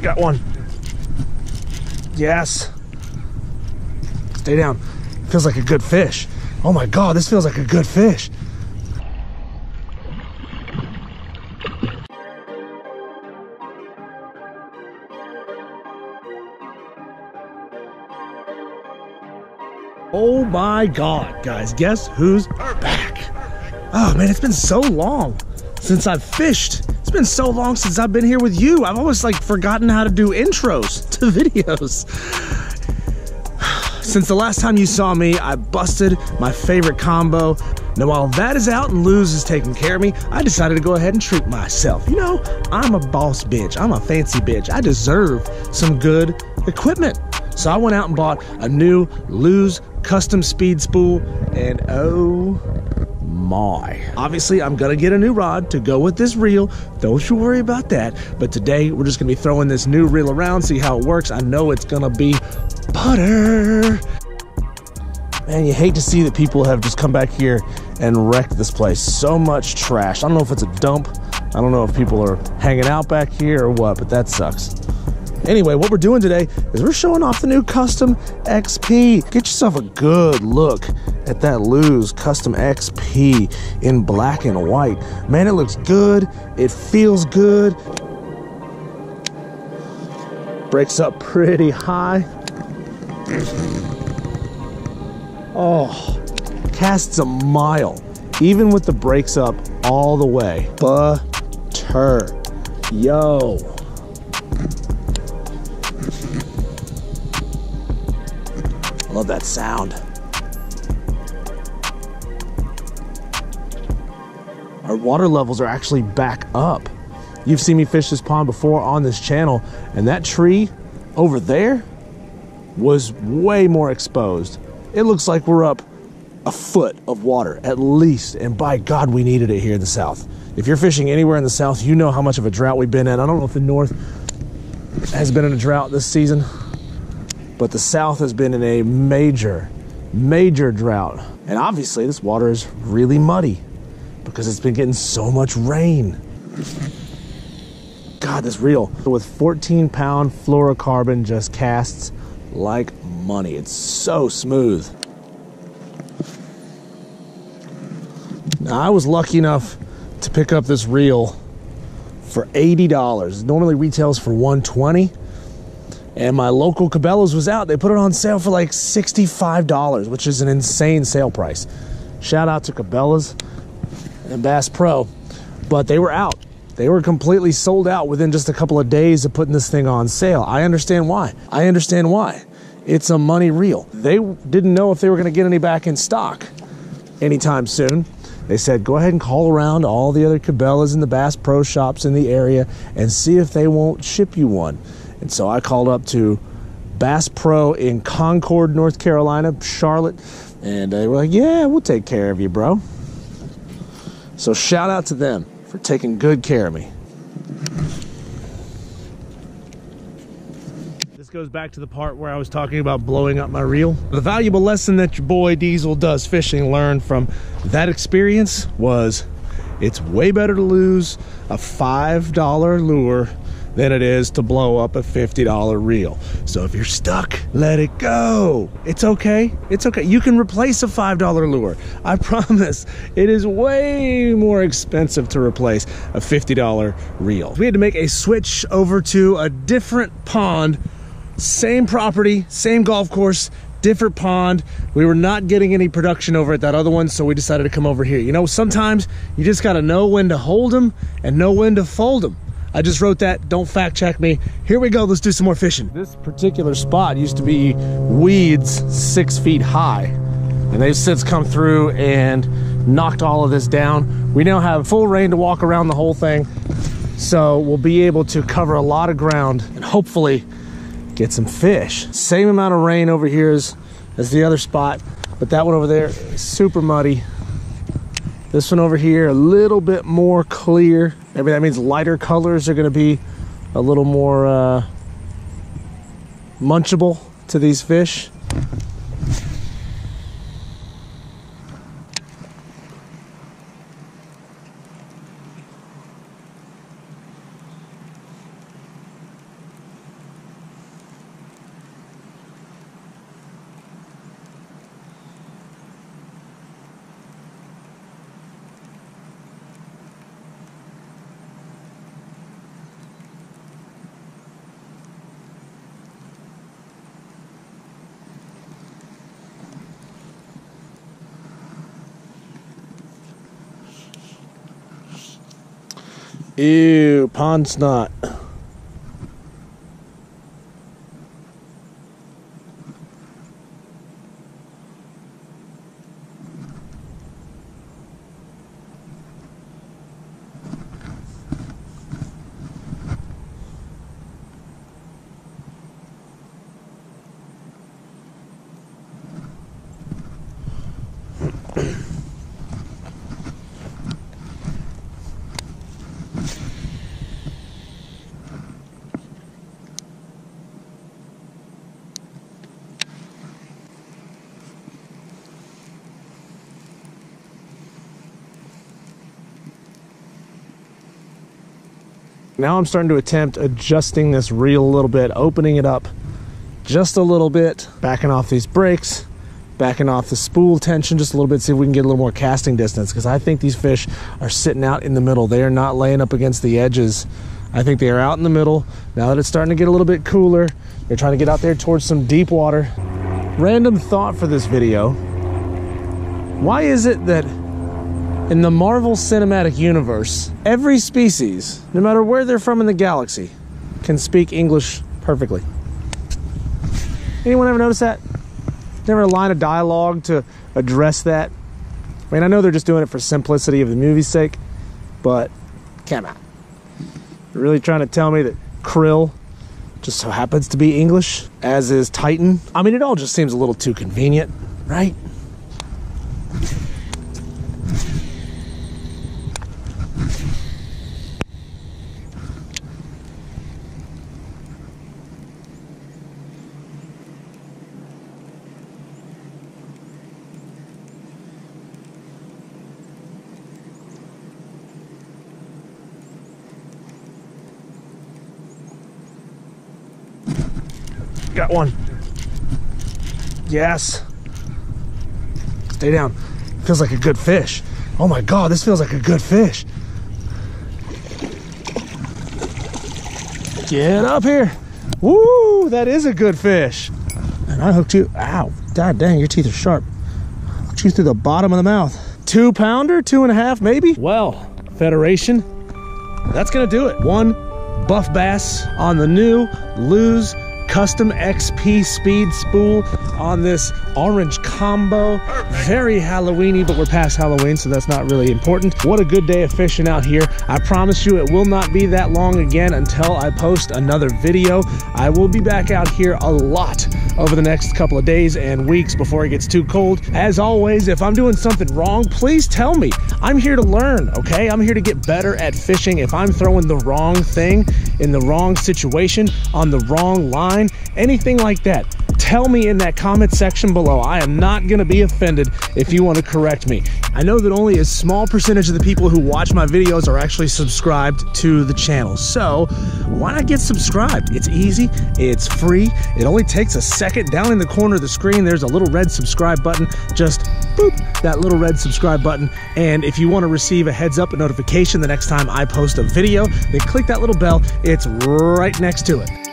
got one. Yes. Stay down. Feels like a good fish. Oh my God, this feels like a good fish. Oh my God, guys, guess who's back? Oh man, it's been so long since I've fished. It's been so long since I've been here with you. I've almost like forgotten how to do intros to videos. Since the last time you saw me, I busted my favorite combo. Now while that is out and Lew's is taking care of me, I decided to go ahead and treat myself. You know, I'm a boss bitch. I'm a fancy bitch. I deserve some good equipment. So I went out and bought a new Lew's custom speed spool and oh my. Obviously, I'm gonna get a new rod to go with this reel. Don't you worry about that. But today, we're just gonna be throwing this new reel around, see how it works. I know it's gonna be butter. Man, you hate to see that people have just come back here and wrecked this place. So much trash. I don't know if it's a dump. I don't know if people are hanging out back here or what, but that sucks. Anyway, what we're doing today is we're showing off the new Custom XP. Get yourself a good look at that Lew's Custom XP in black and white. Man, it looks good. It feels good. Brakes up pretty high. Oh, casts a mile, even with the brakes up all the way. Butter. Yo. I love that sound. Our water levels are actually back up. You've seen me fish this pond before on this channel, and that tree over there was way more exposed. It looks like we're up a foot of water at least, and by God, we needed it here in the south. If you're fishing anywhere in the south, you know how much of a drought we've been in. I don't know if the north has been in a drought this season, but the south has been in a major, major drought. And obviously, this water is really muddy because it's been getting so much rain. God, this reel with 14 pound fluorocarbon just casts like money. It's so smooth. Now, I was lucky enough to pick up this reel for $80. It normally retails for 120 and my local Cabela's was out. They put it on sale for like $65, which is an insane sale price. Shout out to Cabela's and Bass Pro, but they were out. They were completely sold out within just a couple of days of putting this thing on sale. I understand why. I understand why. It's a money reel. They didn't know if they were going to get any back in stock anytime soon. They said, go ahead and call around all the other Cabela's and the Bass Pro shops in the area and see if they won't ship you one. And so I called up to Bass Pro in Concord, North Carolina, Charlotte, and they were like, yeah, we'll take care of you, bro. So shout out to them for taking good care of me. This goes back to the part where I was talking about blowing up my reel. The valuable lesson that your boy Diesel does fishing learned from that experience was it's way better to lose a $5 lure than it is to blow up a $50 reel. So if you're stuck, let it go. It's okay. It's okay. You can replace a $5 lure. I promise. It is way more expensive to replace a $50 reel. We had to make a switch over to a different pond, same property, same golf course, different pond. We were not getting any production over at that other one, so we decided to come over here. You know, sometimes you just got to know when to hold them and know when to fold them. I just wrote that. Don't fact check me. Here we go. Let's do some more fishing. This particular spot used to be weeds six feet high, and they've since come through and knocked all of this down. We now have full reign to walk around the whole thing, so we'll be able to cover a lot of ground and hopefully get some fish. Same amount of rain over here as, as the other spot, but that one over there is super muddy. This one over here, a little bit more clear. Maybe that means lighter colors are gonna be a little more uh, munchable to these fish. Ew, pond snot. Now I'm starting to attempt adjusting this reel a little bit, opening it up just a little bit, backing off these brakes, backing off the spool tension just a little bit, see if we can get a little more casting distance because I think these fish are sitting out in the middle. They are not laying up against the edges. I think they are out in the middle. Now that it's starting to get a little bit cooler, they're trying to get out there towards some deep water. Random thought for this video. Why is it that in the Marvel Cinematic Universe, every species, no matter where they're from in the galaxy, can speak English perfectly. Anyone ever notice that? Never a line of dialogue to address that? I mean, I know they're just doing it for simplicity of the movie's sake, but come on. You're really trying to tell me that krill just so happens to be English, as is Titan? I mean, it all just seems a little too convenient, right? Got one. Yes. Stay down. Feels like a good fish. Oh my God, this feels like a good fish. Get up here. Woo, that is a good fish. And I hooked you. Ow, god dang, your teeth are sharp. Hooked you through the bottom of the mouth. Two pounder, two and a half maybe? Well, Federation, that's gonna do it. One buff bass on the new Lew's custom XP speed spool on this orange combo. Very Halloweeny, but we're past Halloween, so that's not really important. What a good day of fishing out here. I promise you it will not be that long again until I post another video. I will be back out here a lot over the next couple of days and weeks before it gets too cold. As always, if I'm doing something wrong, please tell me. I'm here to learn, okay? I'm here to get better at fishing. If I'm throwing the wrong thing in the wrong situation on the wrong line, anything like that, tell me in that comment section below. I am not going to be offended if you want to correct me. I know that only a small percentage of the people who watch my videos are actually subscribed to the channel. So why not get subscribed? It's easy, it's free, it only takes a second. Down in the corner of the screen, there's a little red subscribe button. Just boop, that little red subscribe button. And if you want to receive a heads up, a notification the next time I post a video, then click that little bell. It's right next to it.